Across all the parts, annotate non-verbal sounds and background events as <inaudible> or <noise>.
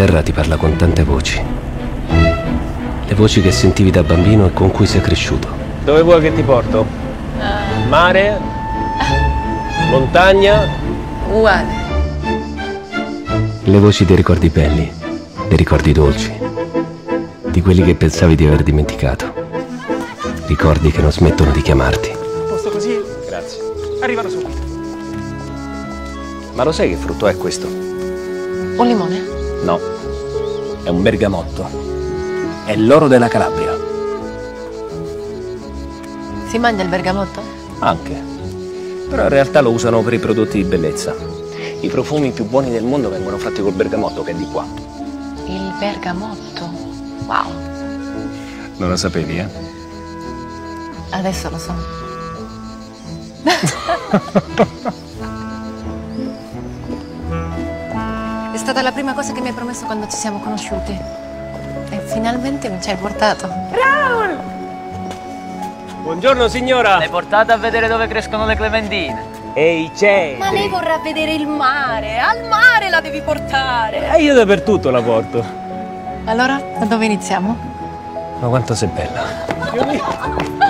terra ti parla con tante voci. Le voci che sentivi da bambino e con cui sei cresciuto. Dove vuoi che ti porto? Mare? Montagna? Uguale. Le voci dei ricordi belli, dei ricordi dolci, di quelli che pensavi di aver dimenticato. Ricordi che non smettono di chiamarti. Posto così? Grazie. Arrivano subito. Ma lo sai che frutto è questo? Un limone? No. È un bergamotto. È l'oro della Calabria. Si mangia il bergamotto? Anche. Però in realtà lo usano per i prodotti di bellezza. I profumi più buoni del mondo vengono fatti col bergamotto che è di qua. Il bergamotto. Wow, Non lo sapevi, eh? adesso lo so. <laughs> È stata la prima cosa che mi hai promesso quando ci siamo conosciuti. E finalmente mi ci hai portato. Buongiorno signora! L'hai portata a vedere dove crescono le clementine. Ehi, c'è! Ma lei vorrà vedere il mare. Al mare la devi portare. E io dappertutto la porto. Allora, da dove iniziamo? Ma quanto sei bella. <laughs>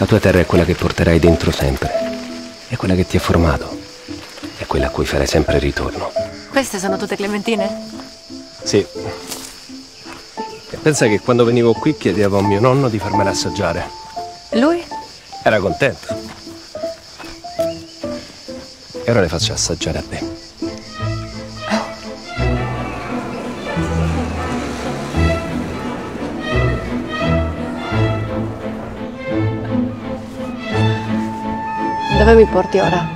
La tua terra è quella che porterai dentro sempre. È quella che ti ha formato. È quella a cui farai sempre ritorno. Queste sono tutte clementine? Sì. E pensa che quando venivo qui chiedevo a mio nonno di farmela assaggiare. Lui? Era contento. E ora le faccio assaggiare a te. Dove mi porti ora?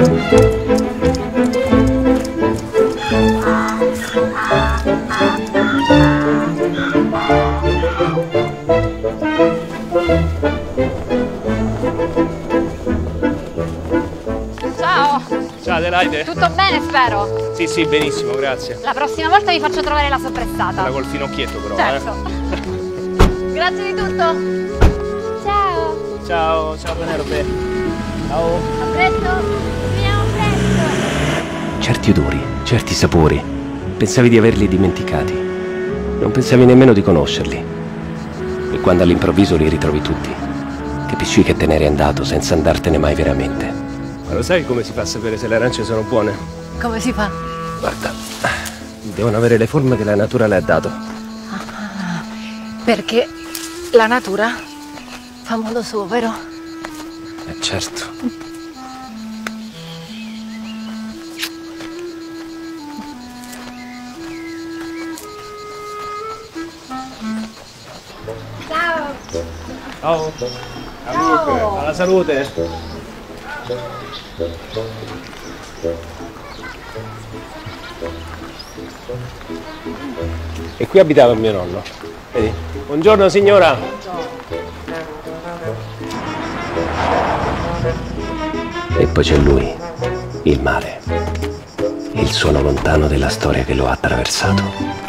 Ciao, Adelaide. tutto bene spero. Sì, sì, benissimo, grazie. La prossima volta vi faccio trovare la soppressata. Quella col finocchietto però, Certo. <laughs> Grazie di tutto. Ciao. eh. Ciao, ciao Penelope. Ciao. A presto. Ci vediamo presto. Certi odori, certi sapori, pensavi di averli dimenticati. Non pensavi nemmeno di conoscerli. E quando all'improvviso li ritrovi tutti, capisci che te ne eri andato senza andartene mai veramente. Ma lo sai come si fa a sapere se le arance sono buone? Come si fa? Guarda, devono avere le forme che la natura le ha dato. Perché la natura fa modo suo, vero? Eh certo. Ciao. Ciao. Salute. Alla salute. E qui abitava mio nonno. Vedi? Buongiorno signora. E poi c'è lui, il mare, il suono lontano della storia che lo ha attraversato.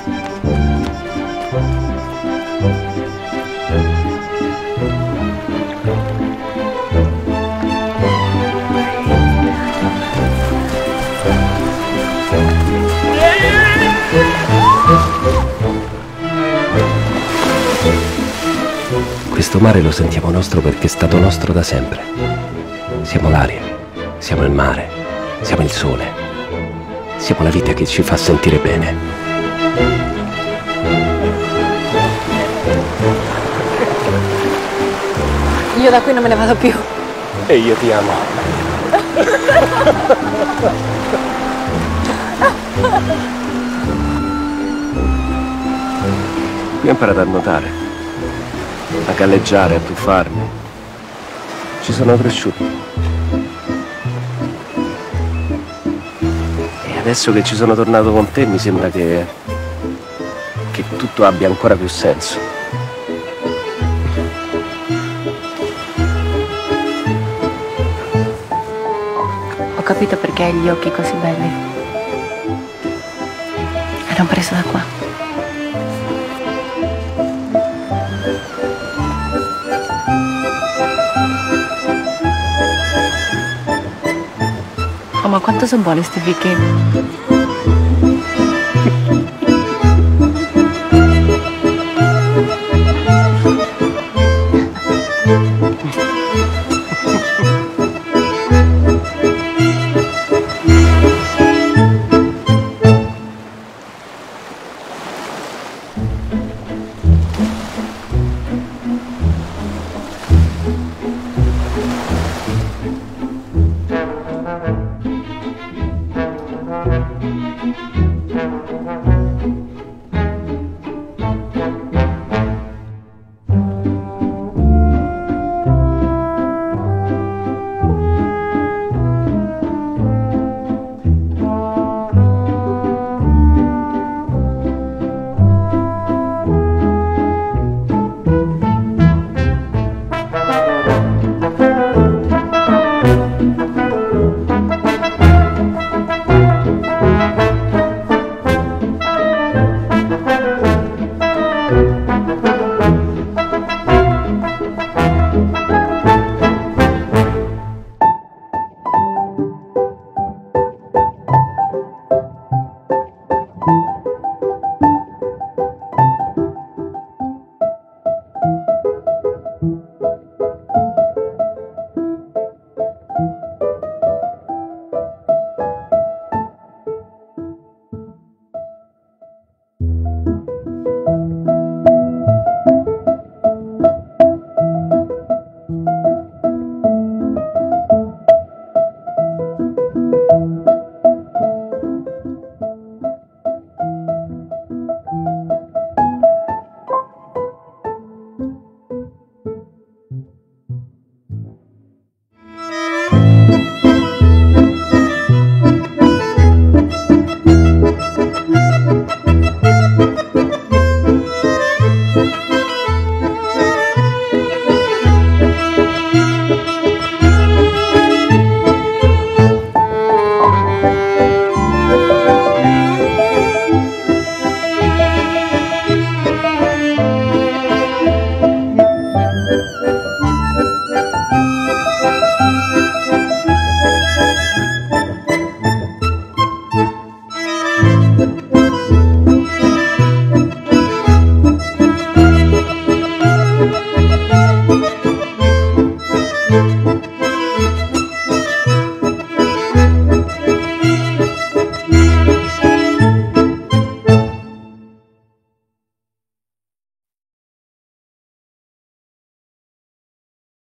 Questo mare lo sentiamo nostro perché è stato nostro da sempre. Siamo l'aria, siamo il mare, siamo il sole, siamo la vita che ci fa sentire bene. Io da qui non me ne vado più. E io ti amo. Qui ho imparato a nuotare, a galleggiare, a tuffarmi. Ci sono cresciuto. E adesso che ci sono tornato con te mi sembra che, che tutto abbia ancora più senso. Ho capito perché hai gli occhi così belli. Erano preso da qua. Oh, ma quanto sono buoni